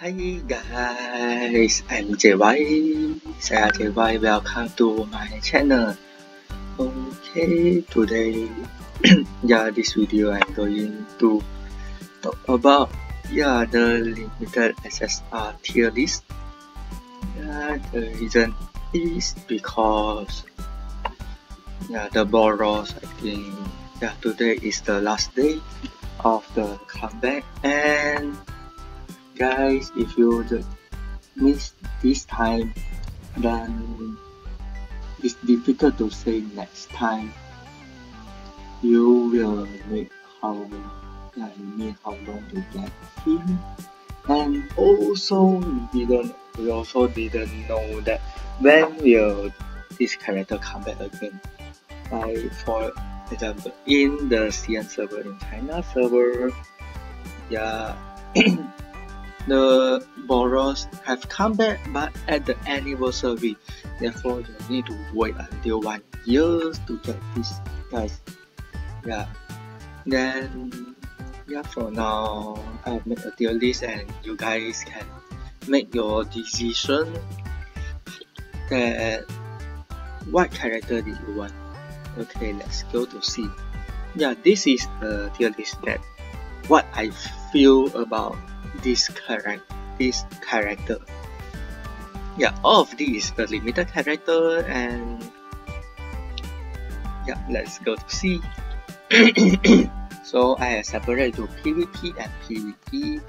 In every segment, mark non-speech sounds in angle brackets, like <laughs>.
Hi guys, I'm JY. Saya JY. Welcome to my channel. Okay, today, <clears throat> yeah, this video I'm going to talk about yeah the limited SSR uh, tier list. Yeah, the reason is because yeah the Boros I think yeah today is the last day of the comeback and guys if you miss this time then it's difficult to say next time. You will wait how you need how long to get him. And also we didn't we also didn't know that when will this character come back again. Like for example in the CN server in China server yeah <clears throat> the borrowers have come back but at the anniversary. Therefore, you need to wait until one year to get this guys. Yeah. Then yeah for now I've made a tier list and you guys can make your decision that what character did you want. Okay, let's go to see. Yeah, this is the tier list that what I feel about this character this character. Yeah all of these the limited character and yeah let's go to see <coughs> so I separate to PvP and PvP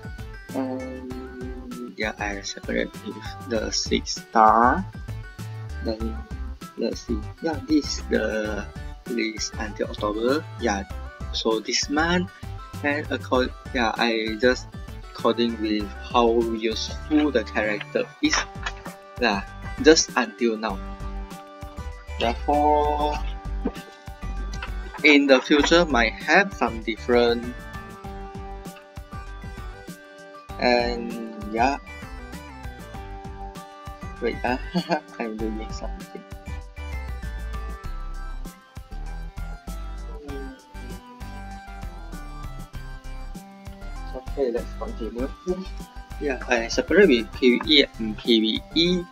and yeah I separate with the six star. Then let's see. Yeah this is the list until October. Yeah so this month and according yeah I just according with how useful the character is yeah, just until now. Therefore, in the future might have some different and yeah wait uh, <laughs> I'm doing something Okay, let's continue. Yeah, I separate with PvE and PvE,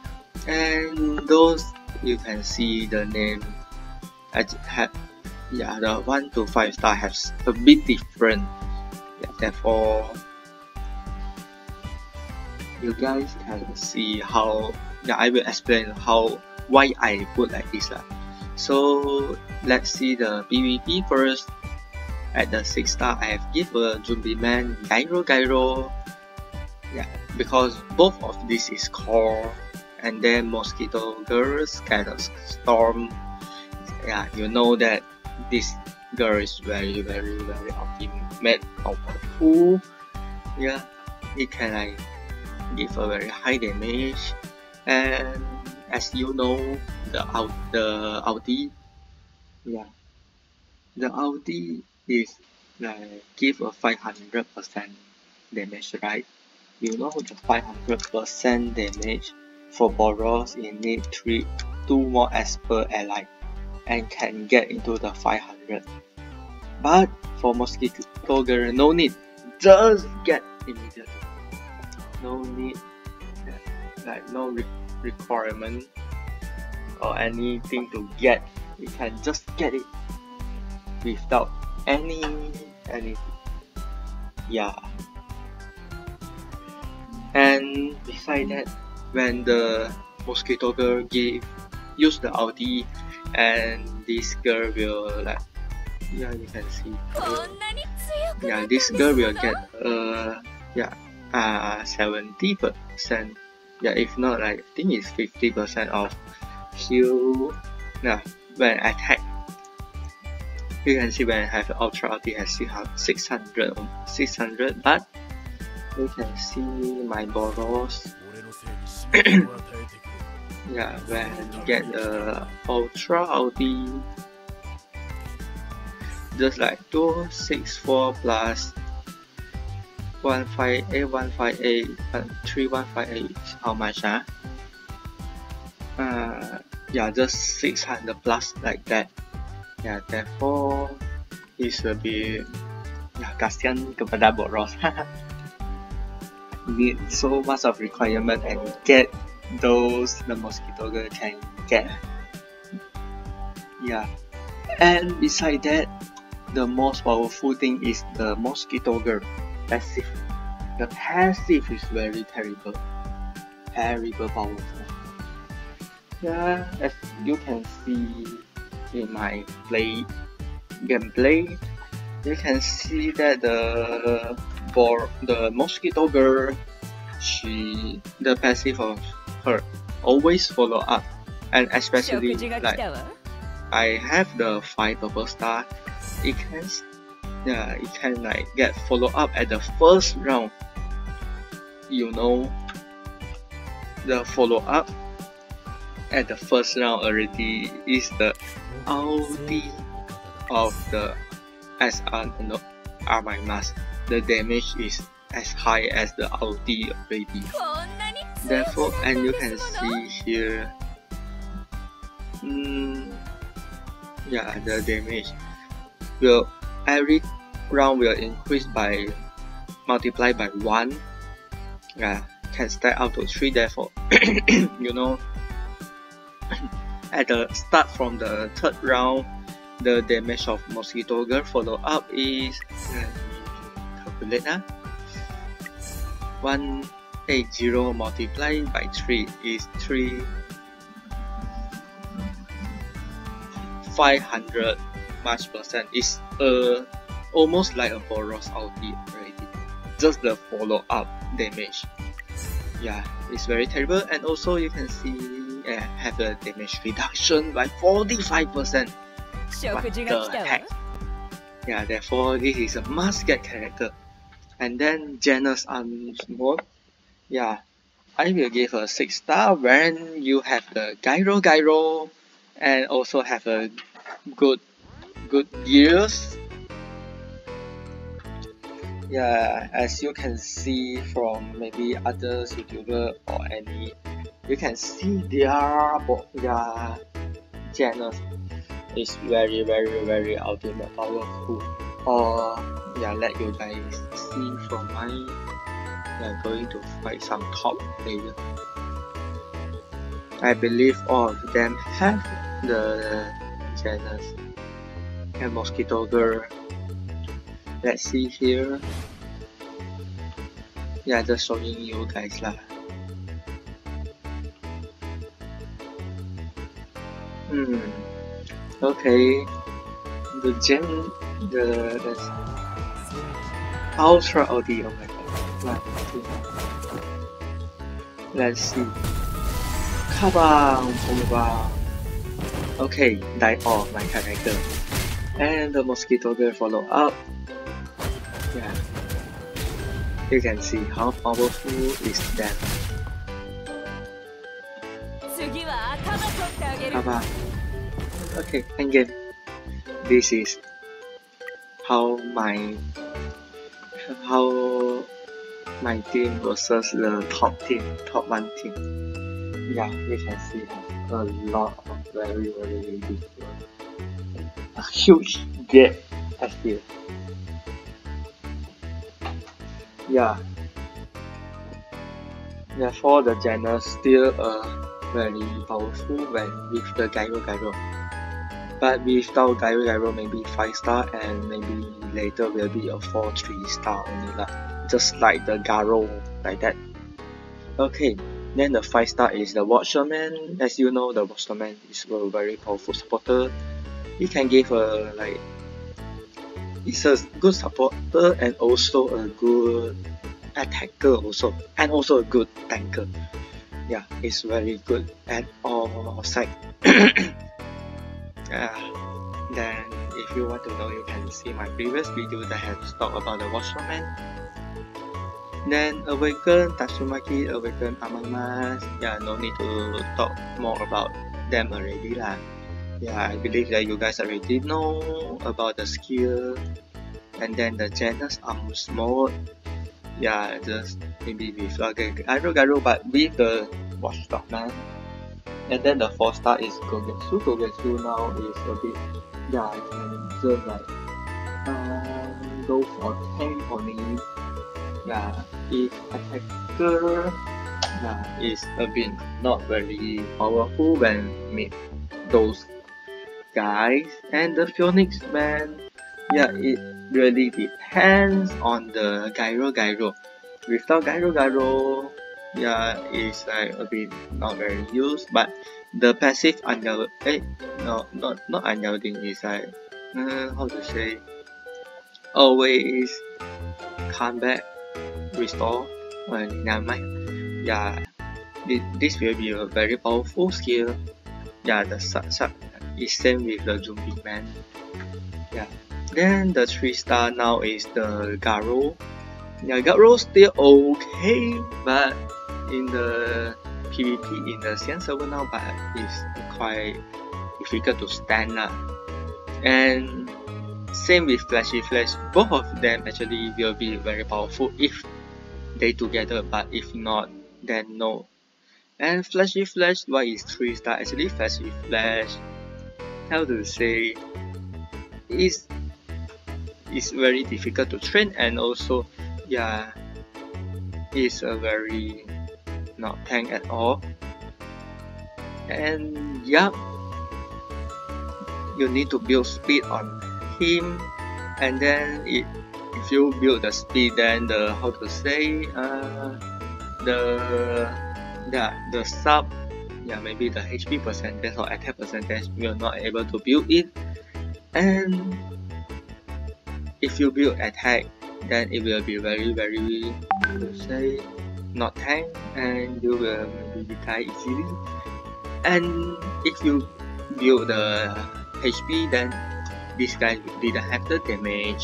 and those you can see the name. I have yeah the one to five star has a bit different. Yeah, therefore you guys can see how yeah I will explain how why I put like this. Uh. So let's see the PvP first. At the 6 star, I have give a Zombie Man Gyro Gyro. Yeah, because both of this is core. And then Mosquito Girls, of Storm. Yeah, you know that this girl is very, very, very ultimate powerful. Yeah, it can like give a very high damage. And as you know, the out the ulti, yeah, the ulti is like give a 500% damage, right? You know the 500% damage for Boros you need three, two more Esper ally and can get into the 500. But for Mosquito Girl, no need, just get immediately. No need, like no re requirement or anything to get. You can just get it without any any yeah and beside that when the mosquito girl give use the ulti and this girl will like yeah you can see. Yeah this girl will get uh yeah uh 70 percent. Yeah if not like I think it's 50 percent of heal yeah when attack you can see when I have Ultra ulti has 600, 600 but you can see my Boros <coughs> yeah when get the Ultra ulti just like 264 plus 158 158 3158 how much huh? uh yeah just 600 plus like that Ya, therefore is lebih ya kasihan kepada Boros. <laughs> need so much of requirement and get those the mosquito girl can get. Yeah. And beside that, the most powerful thing is the mosquito girl passive. The passive is very terrible. Terrible powerful. Yeah, as you can see in my play gameplay, you can see that the for the mosquito girl, she the passive of her always follow up, and especially like I have the five purple star, it can yeah it can like get follow up at the first round. You know, the follow up at the first round already is the ulti of the SR no, my mask. The damage is as high as the ulti already. Therefore, and you can see here, mm, yeah, the damage will every round will increase by multiply by one. Yeah, can stack up to three. Therefore, <coughs> you know, <coughs> at the start from the third round the damage of mosquito girl follow up is calculate uh, 180 multiplied by 3 is 3 500 much percent. Is uh, almost like a Boros ulti already. Just the follow up damage. Yeah it's very terrible. And also you can see uh, have a damage reduction by 45 percent what the heck? Yeah, therefore this is a must get character. And then Janus Arms mode. Yeah, I will give a 6 star when you have the Gyro Gyro and also have a good good gears. Yeah, as you can see from maybe other YouTuber or any, you can see their, their Janus is very very very ultimate powerful. Or yeah let you guys see from my yeah going to fight some top player. I believe all of them have the Janus and Mosquito Girl. Let's see here. Yeah just showing you guys lah hmm. Okay, the gem, the, the ultra OD, oh my god, one, two, let's see, Kabam, oh wow, okay, die off my character, and the mosquito girl follow up, yeah, you can see how powerful is that. Kabam. Okay, again, this is how my how my team versus the top team, top one team. Yeah, you can see a lot of very very different, a huge gap as feel. Yeah. Therefore, the Janus still uh, very powerful when with the Gyro Gyro but without Gyro Gyro maybe 5 star and maybe later will be a 4 3 star only lah. Just like the Garo like that. Okay then the 5 star is the Watchman as you know the Watchman is a very powerful supporter. He can give a like he's a good supporter and also a good attacker also and also a good tanker. Yeah it's very good at all sides. uh, <coughs> Ah, then if you want to know you can see my previous video that has talked about the Watchman then Awaken Tatsumaki, Awaken Amai Mask, yeah no need to talk more about them already lah. Yeah, I believe that you guys already know about the skill and then the Janus Arms mode. Yeah, just maybe with like a Gyro Gyro but with the Watchdog man and then the 4 star is Gogetsu. Gogetsu now is a bit, yeah, I can just like um, go for tank only. yeah, if attacker yeah, is a bit not very powerful when meet those guys and the Phoenix Man yeah it really depends on the gyro gyro without gyro gyro yeah it's like a bit not very used but the passive under eh no not not unyielding is like uh, how to say always come back restore uh, mind. Yeah this will be a very powerful skill. Yeah the such is same with the zombie man. Yeah then the 3 star now is the Garo yeah Garo still okay but in the PvP in the CN server now but it's quite difficult to stand up. And same with Flashy Flash, both of them actually will be very powerful if they together but if not then no. And Flashy Flash, why is 3 star? Actually Flashy Flash, how to say, is is very difficult to train and also yeah, is a very not tank at all. And yeah, you need to build speed on him, and then it, if you build the speed, then the how to say uh, the the the sub yeah maybe the HP percentage or attack percentage you're not able to build it. And if you build attack then it will be very very how to say not tank and you will maybe die easily. And if you build the HP then this guy didn't have the damage.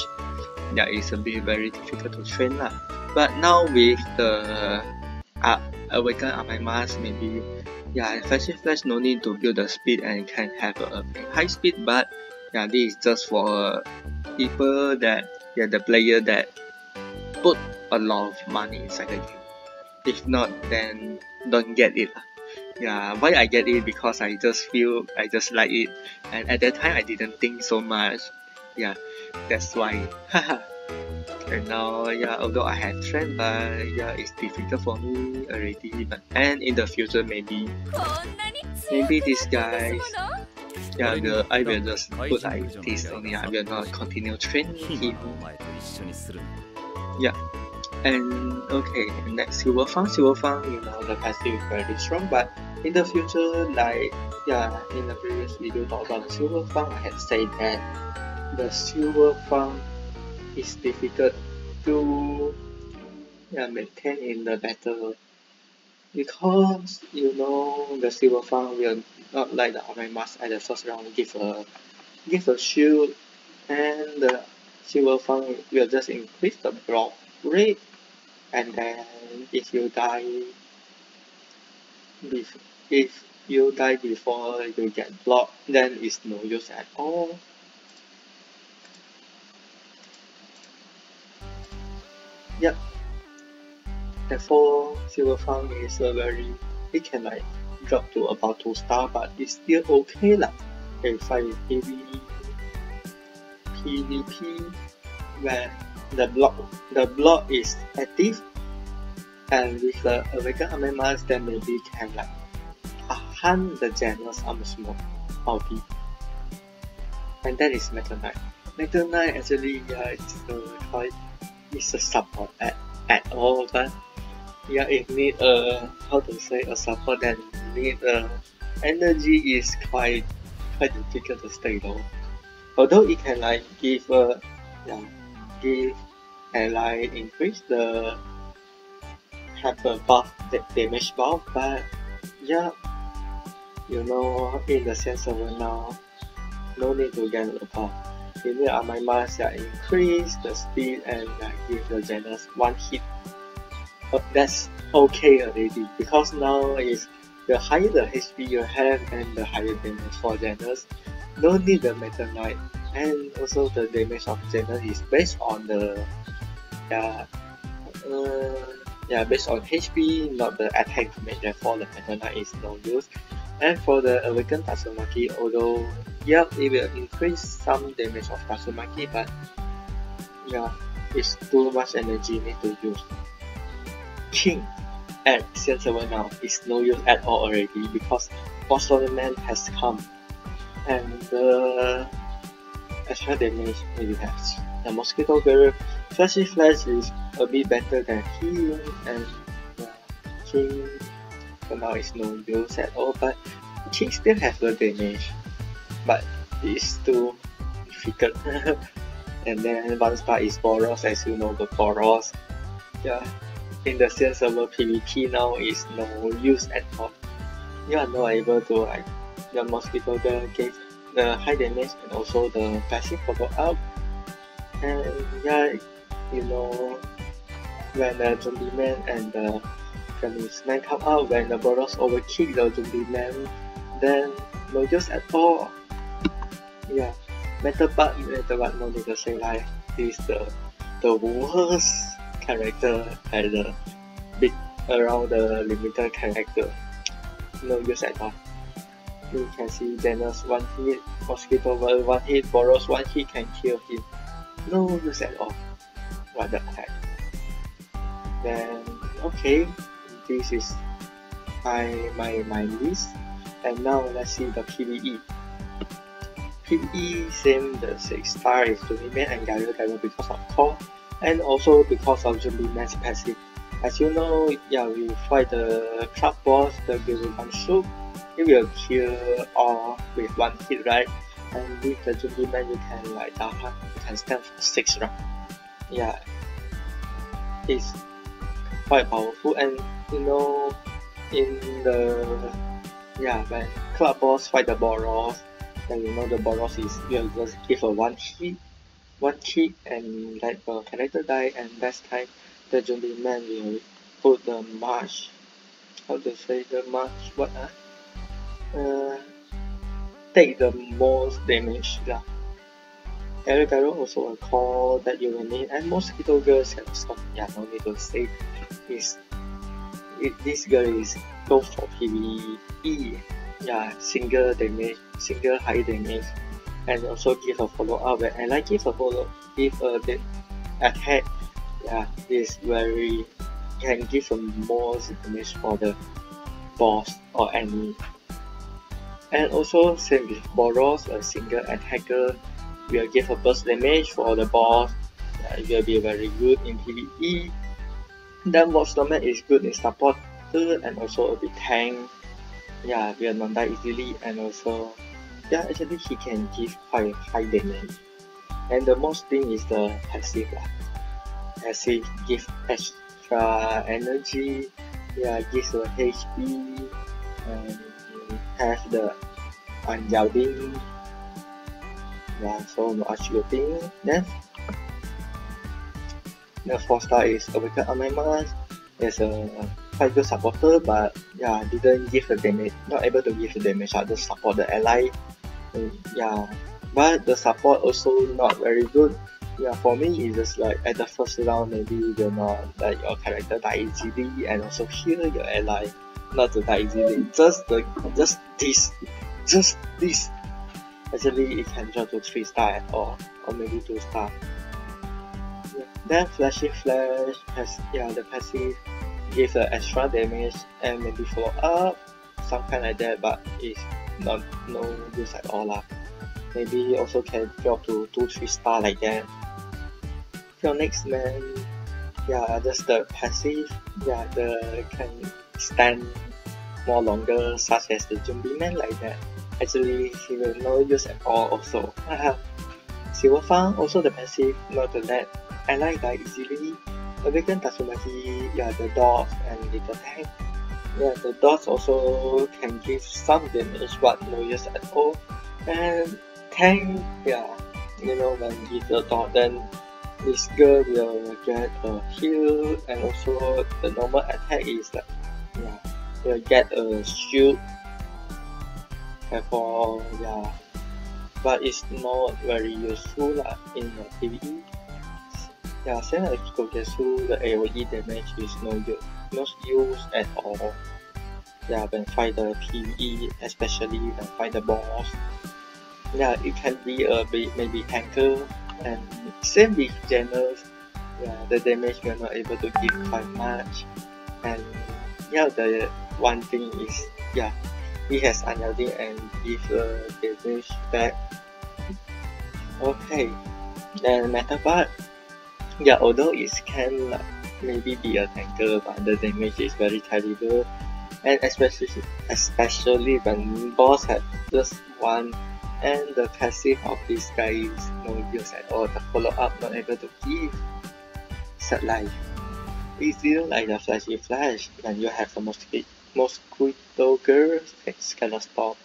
That is a bit very difficult to train lah. But now with the uh, awaken mask maybe yeah flashy flash no need to build the speed and can have a, a high speed but yeah this is just for people that yeah the player that put a lot of money inside the game if not then don't get it yeah why I get it? Because I just feel I just like it. And at that time I didn't think so much. Yeah that's why. <laughs> And now yeah although I have trend but yeah it's difficult for me already. But and in the future maybe. Maybe these guys yeah the I will just put like this only. I will not continue training him. <laughs> Yeah and okay, next Silver Fang. Silver Fang, you know, the passive is very strong, but in the future, like, yeah, in the previous video talk about the Silver I had said that the Silver Fang is difficult to yeah, maintain in the battle because you know the silver fang will not like the armor mask at the first round give a give a shield and the silver fang will just increase the block rate and then if you die if, if you die before you get blocked then it's no use at all. Yep therefore silver fang is a very it can like drop to about 2 star but it's still okay lah. If I PvP PvP where the block the block is active and with the armor mask then maybe can like hunt the general's armor smoke ulti and that is Metal Knight. Metal Knight actually yeah it's a quite it's a support at, at all but yeah it need a how to say a support that need a energy is quite quite difficult to stay low. Although it can like give a yeah give and like increase the have a buff that damage buff but yeah you know in the sense of now no need to get a buff. You need Amai Mask that increase the speed and uh, give the generous one hit. But that's okay already because now is the higher the HP you have and the higher damage for generous no need the metal knight and also the damage of general is based on the yeah, uh, yeah, based on HP, not the attack damage, therefore the Katana is no use. And for the Awakened Tatsumaki, although yeah, it will increase some damage of Tatsumaki, but yeah, it's too much energy need to use. King at CN server now is no use at all already because boss tournament has come and the extra damage maybe has. The mosquito girl flashy flash is a bit better than him and uh, yeah, King for now is no use at all but King still has the damage but it's too difficult. <laughs> And then one star is Boros as you know the Boros yeah in the CN server PvP now is no use at all. You are not able to like the mosquito girl gave the high damage and also the passive follow up and yeah you know when the zombie man and the Chinese man come out when the Boros overkill the zombie man then no use at all. Yeah Metal Bat Metal Bat no need to say like is the the worst character at the big around the limited character. No use at all you can see Dennis one hit, Mosquito one hit, Boros one hit can kill him. No use at all. What the heck? Then okay, this is my my my list. And now let's see the PvE. PvE same the six star is Man and Gyro Gyro because of core and also because of Man's passive. As you know, yeah, we fight the club boss, the Gilligan Shoot, it will kill all with one hit, right? And with the zombie man, you can like down you can stand for six rounds. Yeah, it's quite powerful, and you know, in the yeah when club boss fight the Boros, then you know the Boros is you just give a one hit, one kick, and let the character die, and next time the zombie man will put the march. How to say the march? What? Uh? Uh, take the most damage. Eric Arrow also a call that you will need and mosquito girls have stop yeah no need to say is this girl is go for PvE yeah single damage single high damage and also give a follow up and I give a follow give a attack yeah this very can give a more damage for the boss or any and also same with Boros, a single attacker will give a burst damage for the boss. Yeah, it will be very good in PvE. Then Watchman is good in support and also a bit tank. Yeah, will not die easily and also yeah actually he can give quite high damage. And the most thing is the passive lah. Passive give extra energy, yeah, gives a HP and have the yeah so much shooting then the 4 star is Awaken Anonymous is a quite good supporter but yeah didn't give the damage not able to give the damage. Other support the ally. Yeah. But the support also not very good. Yeah for me it's just like at the first round maybe you're not like your character die easily and also heal your ally not to die easily. Just the just this, just this. Actually, it can drop to three star at all, or maybe two star. Then flashy flash has yeah the passive gives the extra damage and maybe follow up, some kind like that, but it's not no use at all lah. Maybe also can drop to two three star like that. Phoenix man, yeah, just the passive, yeah, the can stand more longer such as the zombie man like that. Actually, he will no use at all also. <laughs> Silver Fang also the passive not to let ally die easily. Awaken Tatsumaki, yeah, the dogs and little tank. Yeah, the dogs also can give some damage but no use at all. And tank, yeah, you know, when give the dog then this girl will get a heal and also the normal attack is like yeah. Will get a shield for yeah. But it's not very useful lah in the PvE yeah same as Gogetsu the AoE damage is no use not used at all. Yeah when fight the PvE especially when fight the boss. Yeah it can be a bit maybe tanker. And same with Janus. Yeah, the damage we are not able to give quite much. And yeah, the one thing is yeah, he has unyielding and give a damage back. Okay, then Metal Bat. Yeah, although it can like, maybe be a tanker, but the damage is very terrible. And especially especially when boss have just one and the passive of this guy is no use at all. The follow up not able to give set life. It's still like the flashy flash when you have the mosquito, mosquito girl Scalar Storm.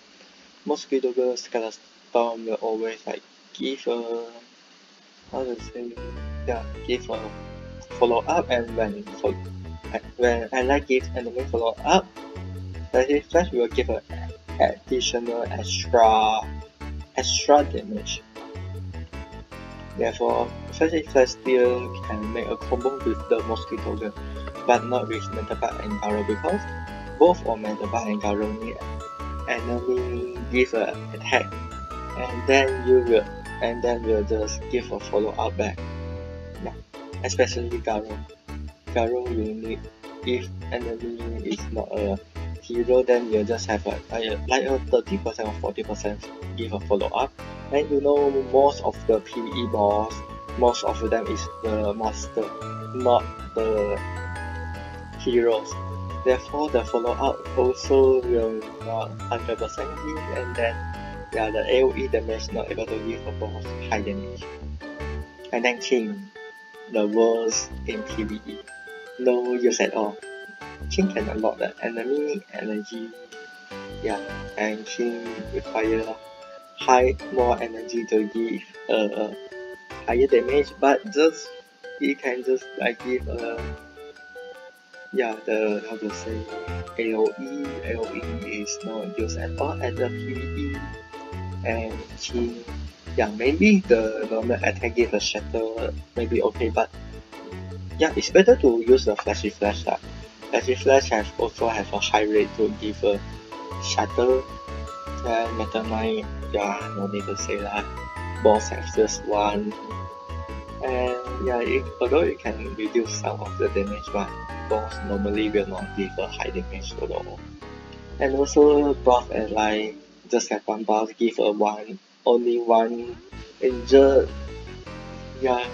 Mosquito girl Scalar Storm will always like give a how to say yeah give a follow up and when when I like give enemy follow up, the flash will give a additional extra extra damage. Therefore, Flash Flash still can make a combo with the Mosquito Gun, but not with Metal Bat and Garo because both of Metal Bat and Garo need enemy give a attack and then you will and then will just give a follow up back. Yeah, especially Garo. Garo you need if enemy is not a hero then you just have a, a like a 30% or 40% give a follow up and you know most of the PvE boss most of them is the master not the heroes. Therefore the follow up also will not 100% give and then yeah the AoE damage not able to give a boss high damage. And then King the worst in PvE no use at all. King can unlock the enemy energy. Yeah, and King require high more energy to give uh, higher damage, but just he can just like give a yeah the how to say AOE AOE is not used at all at the PvE and King yeah maybe the normal attack give a shatter maybe okay but yeah it's better to use the flashy flash lah Flashy Flash have also have a high rate to give a shatter. Metal Knight, yeah, no need to say that. Boss have just one. And yeah, it, although it can reduce some of the damage, but boss normally will not give a high damage at all. And also, buff ally just have one buff, give a one, only one injured. Yeah,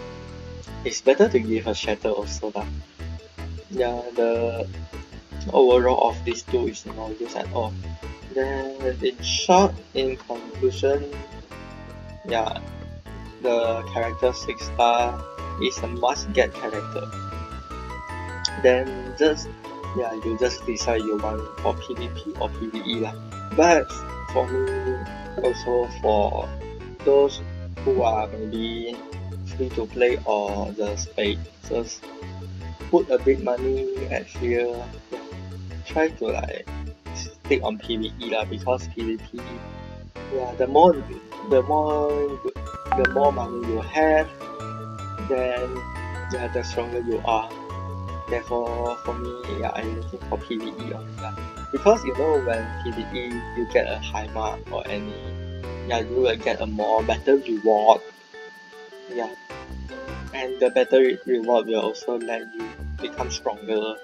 it's better to give a shatter also lah yeah the overall of these two is no use at all then in short in conclusion. Yeah the character 6 star is a must get character. Then just yeah you just decide you want for PvP or PvE lah. But for me also for those who are maybe free to play or just pay just put a bit money at here try to like stick on PvE lah because PvP yeah the more the more the more money you have then yeah the stronger you are. Therefore for me yeah I'm looking for PvE only lah. Because you know when PvE you get a high mark or any yeah you will get a more better reward. Yeah. And the better reward will also let you become stronger.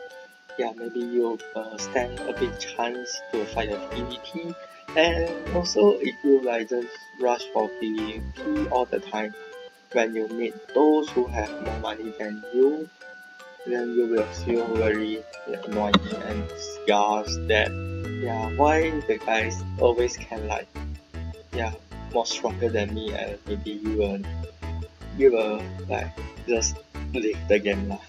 Yeah, maybe you uh, stand a big chance to fight a PvP. And also, if you like just rush for PvP all the time, when you meet those who have more money than you, then you will feel very yeah, annoying and scared that yeah why the guys always can like yeah more stronger than me and maybe you will you will like just leave the game lah.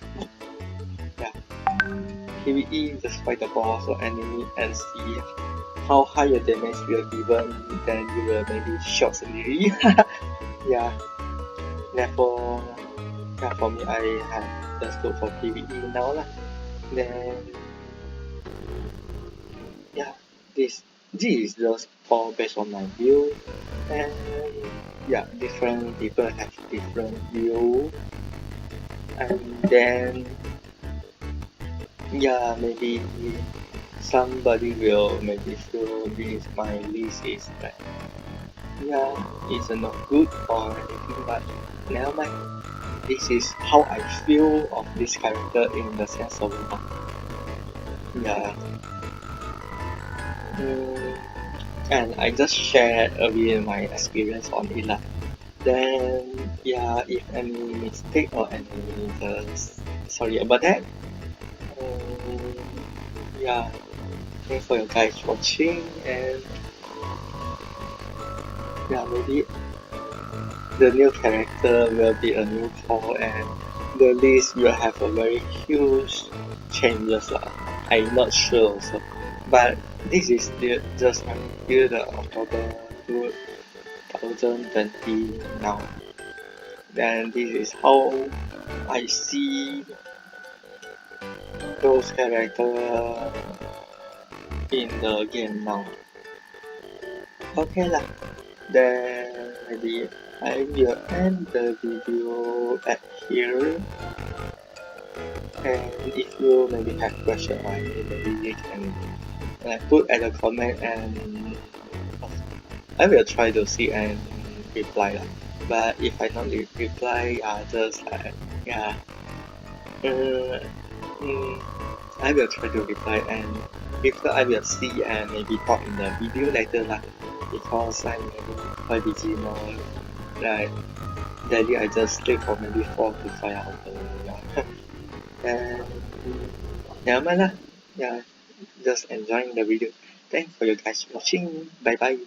PvE, just fight the boss or enemy and see how high your damage will given, then you will maybe shock sendiri. <laughs> yeah. Therefore, yeah, for me, I have just go for PvE now lah. Then, yeah, this this is just all based on my view, and yeah, different people have different view, and then yeah maybe somebody will maybe feel this my list is like yeah it's not good or anything but never mind. This is how I feel of this character in the sense of yeah. Mm, and I just shared a bit my experience on it then yeah if any mistake or any uh, sorry about that yeah thanks for you guys watching and yeah maybe the new character will be a new core and the list will have a very huge changes lah. I'm not sure also. But this is still just until the October 2020 now. Then this is how I see those characters in the game now. Okay lah. Then maybe I will end the video at here. And if you maybe have question on it, maybe you can uh, put at the comment and I will try to see and reply. Lah. But if I not reply, I just like, yeah. Uh, mm, I will try to reply and if not, I will see and maybe talk in the video later lah. Because I'm quite busy now. Like daily I just sleep for maybe 4 to 5 hours. <laughs> And yeah, man lah. Yeah, just enjoying the video. Thanks for you guys watching. Bye bye.